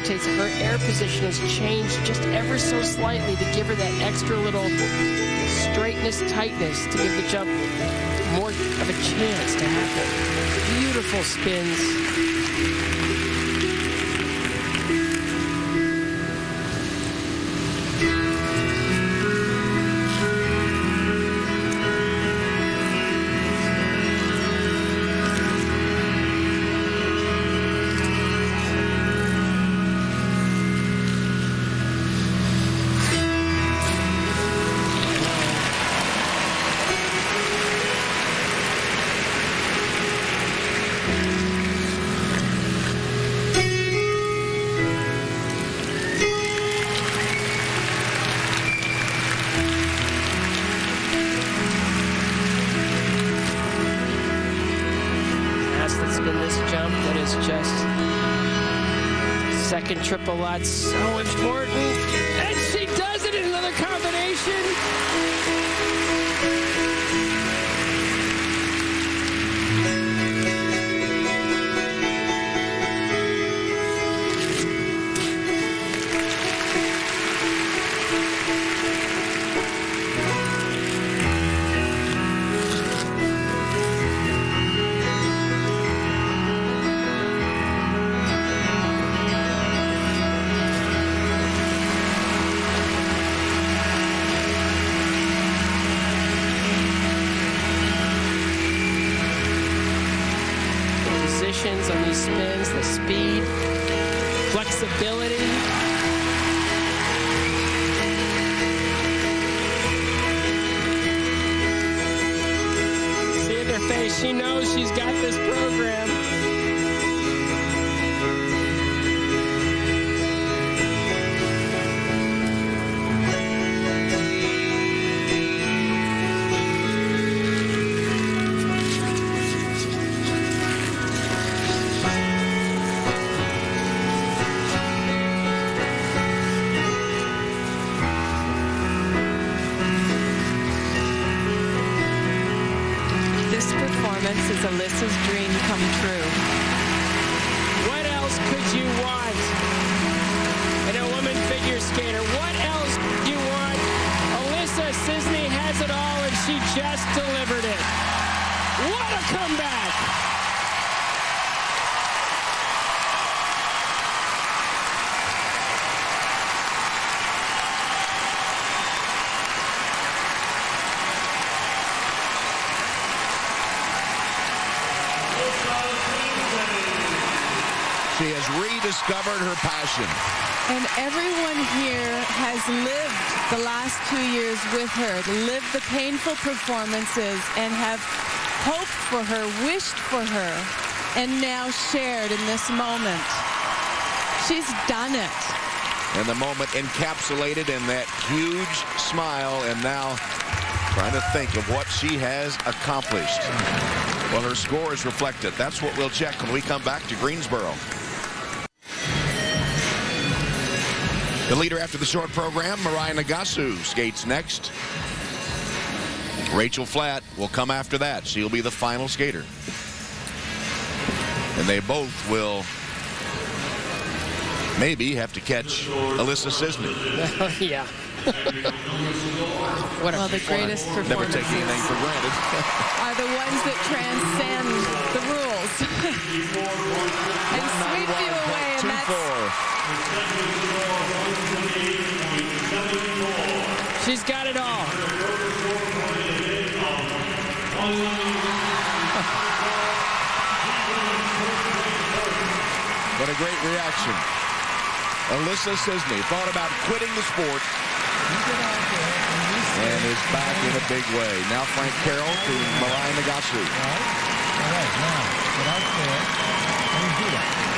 Rotates. Her air position has changed just ever so slightly to give her that extra little straightness, tightness to give the jump more of a chance to happen. Beautiful spins. Triple Lutz so important. She's got this rediscovered her passion. And everyone here has lived the last two years with her, lived the painful performances, and have hoped for her, wished for her, and now shared in this moment. She's done it. And the moment encapsulated in that huge smile and now trying to think of what she has accomplished. Well, her score is reflected. That's what we'll check when we come back to Greensboro. The leader after the short program, Mirai Nagasu, skates next. Rachel Flatt will come after that. She'll be the final skater. And they both will maybe have to catch Alissa Czisny. *laughs* yeah. *laughs* what well, the greatest performances Never take anything for granted. *laughs* are the ones that transcend the rules. and Sweetview She's got it all. *laughs* what a great reaction. Alissa Czisny thought about quitting the sport and is back in a big way. Now Frank Carroll to Mirai Nagasu. All right, all right, now get out there and do that.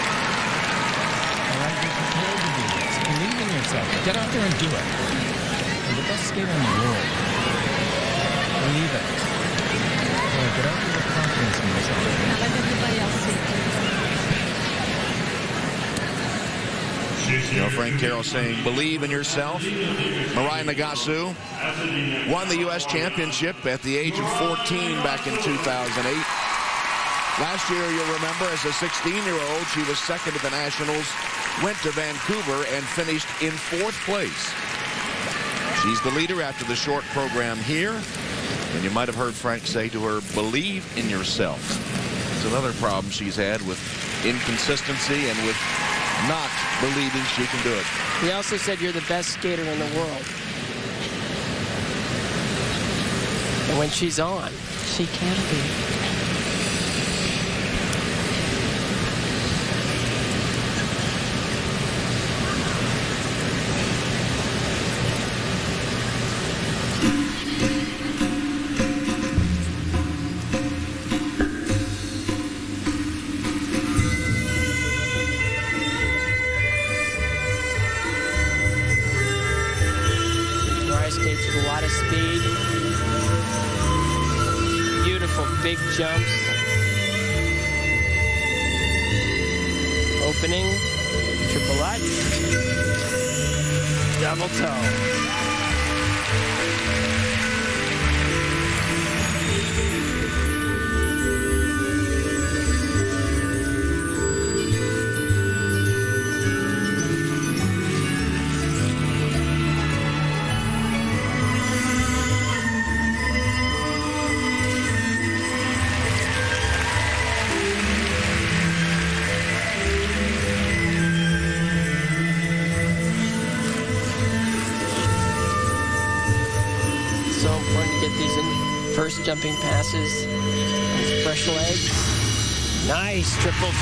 Get out there and do it. You're the best skater in the world. Believe it. Get out there with confidence in yourself. You know, Frank Carroll saying, believe in yourself. Mirai Nagasu won the U.S. Championship at the age of 14 back in 2008. Last year, you'll remember, as a 16-year-old, she was second at the Nationals, went to Vancouver, and finished in fourth place. She's the leader after the short program here. And you might have heard Frank say to her, believe in yourself. It's another problem she's had with inconsistency and with not believing she can do it. He also said you're the best skater in the world. And when she's on, she can be. Passes. Fresh legs. Nice triple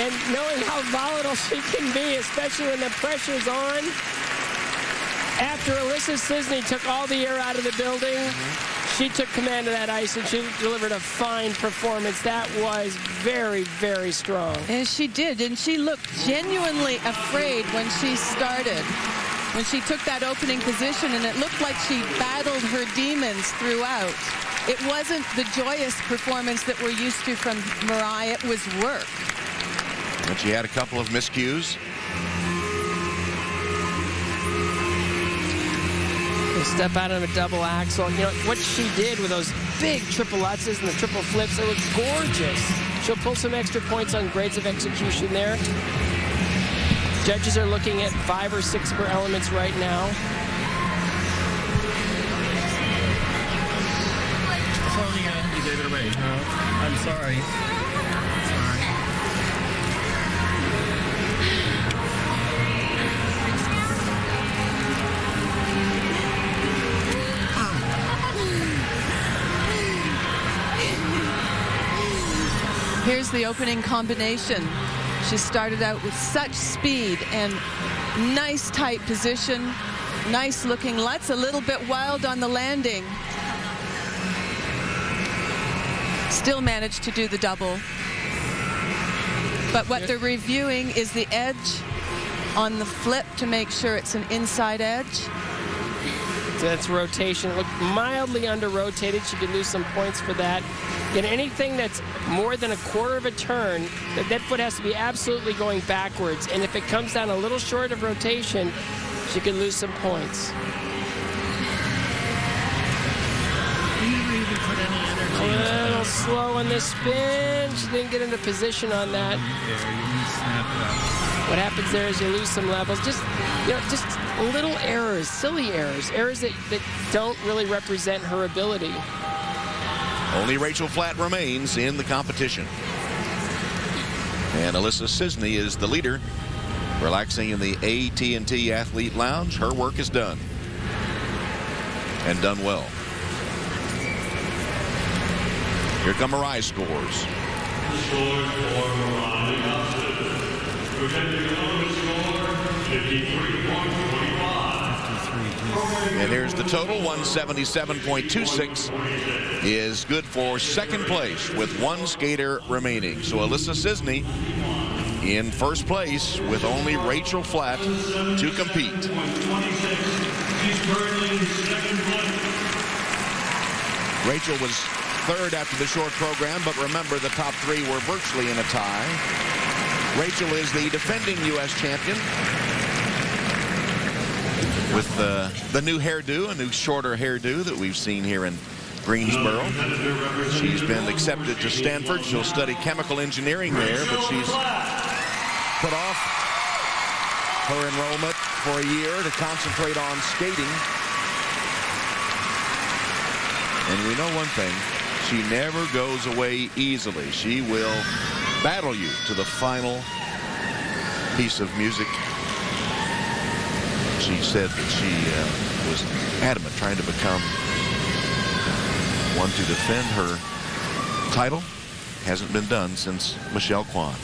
and, knowing how volatile she can be, especially when the pressure's on. After Alissa Czisny took all the air out of the building, she took command of that ice and she delivered a fine performance. That was very, very strong. And she did, and she looked genuinely afraid when she started. When she took that opening position, and it looked like she battled her demons throughout. It wasn't the joyous performance that we're used to from Mirai. It was work. But she had a couple of miscues. Step out of a double axel. You know, what she did with those big triple lutzes and the triple flips, they were gorgeous. She'll pull some extra points on grades of execution there. Judges are looking at five or six per elements right now. Sonia, uh, you gave it away. No, I'm sorry. Sorry. The opening combination. She started out with such speed and nice tight position, nice looking Lutz, a little bit wild on the landing. Still managed to do the double. But what they're reviewing is the edge on the flip to make sure it's an inside edge. So that's rotation. It looked mildly under rotated. She could lose some points for that. In anything that's more than a quarter of a turn, that, that foot has to be absolutely going backwards. And if it comes down a little short of rotation, she could lose some points. A little slow on the spin. She didn't get into position on that. What happens there is you lose some levels. Just, you know, just little errors, silly errors, errors that, that don't really represent her ability. Only Rachel Flatt remains in the competition. And Alissa Czisny is the leader, relaxing in the AT&T Athlete Lounge. Her work is done. And done well. Here come her eye scores. Scores for Miranda Gossett. Projected kilometer score 53.25. And here's the total 177.26 is good for second place with one skater remaining. So Alissa Czisny in first place with only Rachel Flatt to compete. Rachel was third after the short program, but remember the top three were virtually in a tie. Rachel is the defending U.S. champion with uh, the new hairdo, a new shorter hairdo that we've seen here in Greensboro. She's been accepted to Stanford. She'll study chemical engineering there, but she's put off her enrollment for a year to concentrate on skating. And we know one thing, she never goes away easily. She will battle you to the final piece of music. She said that she uh, was adamant trying to become one to defend her title. Hasn't been done since Michelle Kwan.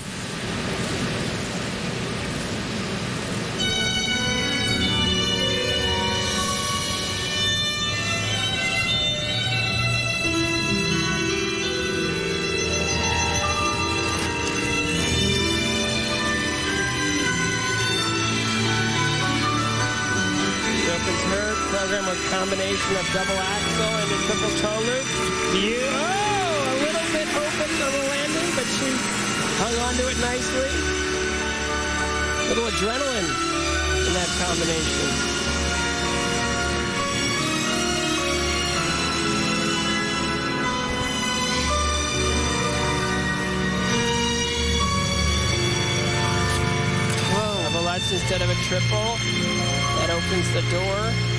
Combination of double axel and a triple toe loop. You, oh, a little bit open on the landing, but she hung on to it nicely. Little adrenaline in that combination. Instead of a triple. That opens the door.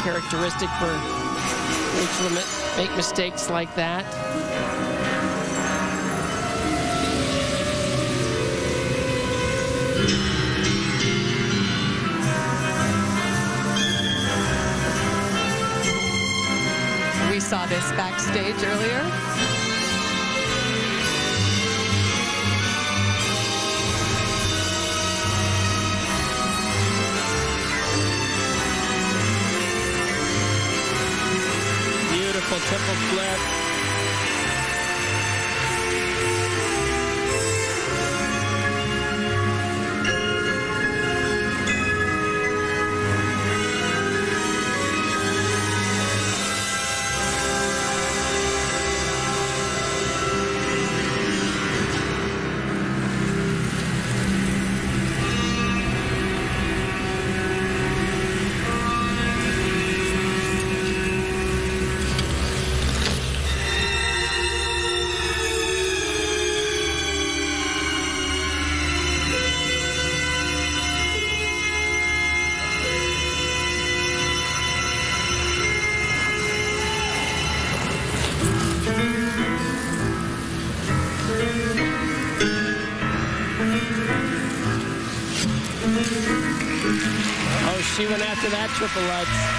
So uncharacteristic for make mistakes like that. We saw this backstage earlier. Triple Lutz.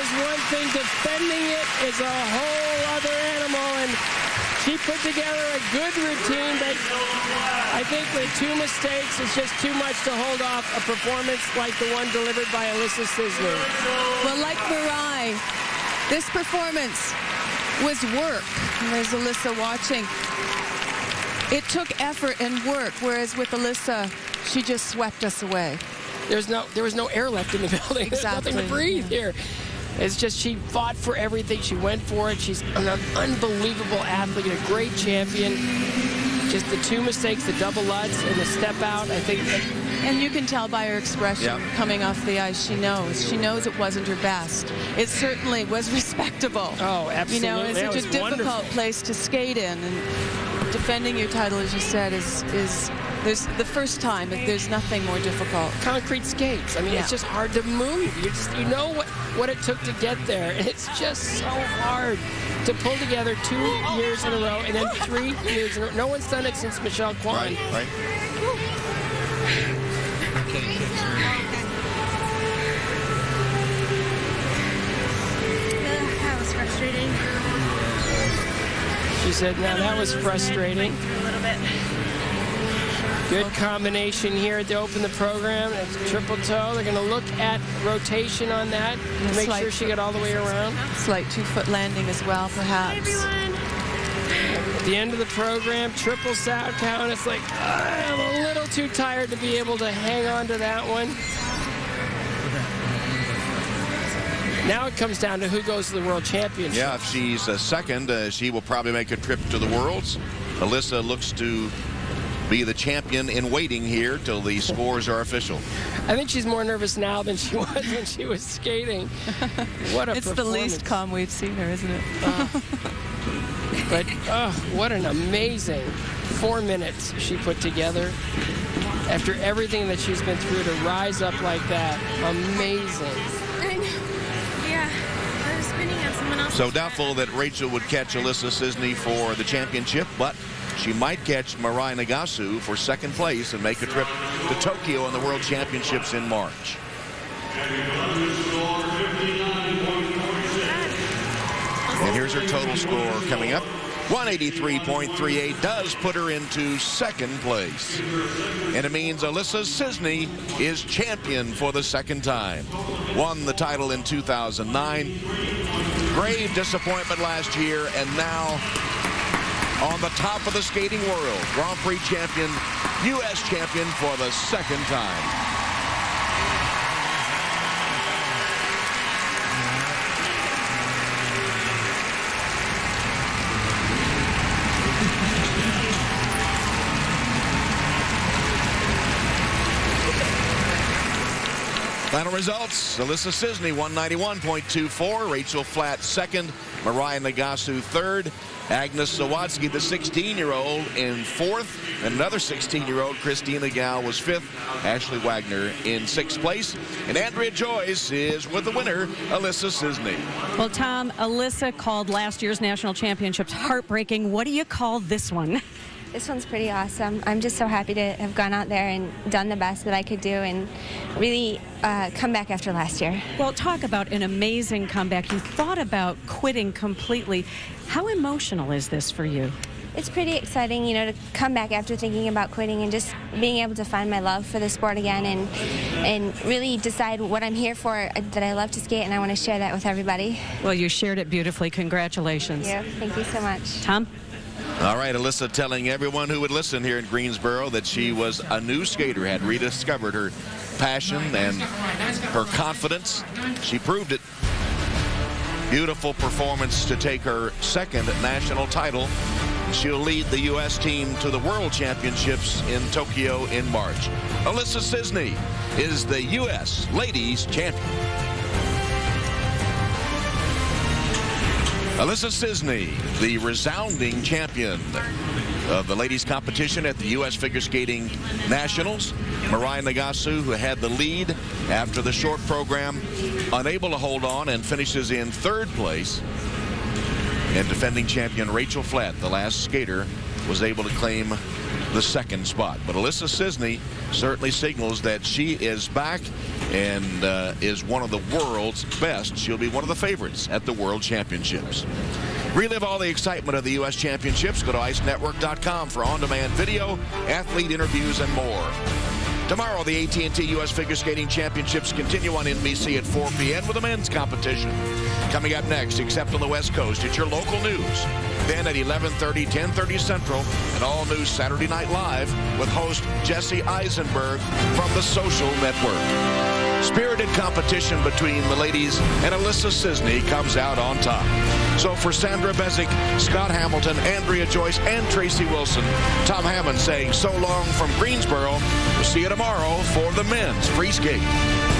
Is one thing, defending it is a whole other animal. And she put together a good routine, but I think with two mistakes, it's just too much to hold off a performance like the one delivered by Alissa Czisny. Well, like Mirai, this performance was work. And there's Alissa watching. It took effort and work, whereas with Alissa, she just swept us away. There's no, there was no air left in the *laughs* building. There's nothing to Exactly. breathe here. It's just she fought for everything. She went for it. She's an unbelievable athlete, a great champion. Just the two mistakes, the double Lutz and the step out. I think that And you can tell by her expression Yeah. coming off the ice. She knows. She knows it wasn't her best. It certainly was *laughs* respectable. Oh, absolutely. You know, it's That such a difficult wonderful. place to skate in. And defending your title, as you said, is is there's the first time. There's nothing more difficult. concrete skates. I mean, Yeah. it's just hard to move. You just you know what what it took to get there. *laughs* It's just so hard to pull together two years in a row and then three years in a row. No one's done it since Michelle Kwan. Right, right. That was frustrating. She said, "Now that was frustrating." A little bit. Good combination here to open the program. It's triple toe. They're going to look at rotation on that to make sure she got all the way around. Slight two-foot landing as well, perhaps. At the end of the program, triple sound count. It's like, uh, I'm a little too tired to be able to hang on to that one. Now it comes down to who goes to the World Championship. Yeah, if she's uh, second, uh, she will probably make a trip to the Worlds. Alissa looks to be the champion in waiting here till the scores are official. I think she's more nervous now than she *laughs* was when she was skating. What a It's the least calm we've seen her, isn't it? Uh, but oh, what an amazing four minutes she put together. After everything that she's been through to rise up like that, amazing. Yeah. I was spinning on someone else. So doubtful that Rachel would catch Alissa Czisny for the championship, but she might catch Mirai Nagasu for second place and make a trip to Tokyo in the World Championships in March. And here's her total score coming up. 183.38 does put her into second place. And it means Alissa Czisny is champion for the second time. Won the title in 2009. Grave disappointment last year, and now on the top of the skating world. Grand Prix champion, U.S. champion for the second time. Final results, Alissa Czisny 191.24, Rachel Flatt second, Mirai Nagasu third, Agnes Zawadzki, the 16-year-old, in fourth, and another 16-year-old, Christina Gao, was fifth, Ashley Wagner in sixth place, and Andrea Joyce is with the winner, Alissa Czisny. Well, Tom, Alissa called last year's national championships heartbreaking. What do you call this one? *laughs* This one's pretty awesome. I'm just so happy to have gone out there and done the best that I could do and really uh, come back after last year. Well, talk about an amazing comeback. You thought about quitting completely. How emotional is this for you? It's pretty exciting, you know, to come back after thinking about quitting and just being able to find my love for the sport again and and really decide what I'm here for, uh, that I love to skate and I want to share that with everybody. Well, you shared it beautifully. Congratulations. Thank you. Thank you so much. Tom? All right, Alissa telling everyone who would listen here in Greensboro that she was a new skater, had rediscovered her passion and her confidence. She proved it. Beautiful performance to take her second national title. She'll lead the U.S. team to the World Championships in Tokyo in March. Alissa Czisny is the U.S. Ladies Champion. Alissa Czisny, the resounding champion of the ladies competition at the U.S. Figure Skating Nationals. Mirai Nagasu, who had the lead after the short program, unable to hold on and finishes in third place. And defending champion Rachel Flatt, the last skater, was able to claim the second spot. But Alissa Czisny certainly signals that she is back and uh, is one of the world's best. She'll be one of the favorites at the World Championships. Relive all the excitement of the U.S. Championships. Go to IceNetwork.com for on-demand video, athlete interviews, and more. Tomorrow, the AT&T U.S. Figure Skating Championships continue on NBC at 4 p.m. with a men's competition. Coming up next, except on the West Coast, it's your local news. Then at 11:30, 10:30 Central, an all-new Saturday Night Live with host Jesse Eisenberg from the Social Network. Spirited competition between the ladies and Alissa Czisny comes out on top. So for Sandra Bezic, Scott Hamilton, Andrea Joyce, and Tracy Wilson, Tom Hammond saying so long from Greensboro. We'll see you tomorrow for the men's free skate.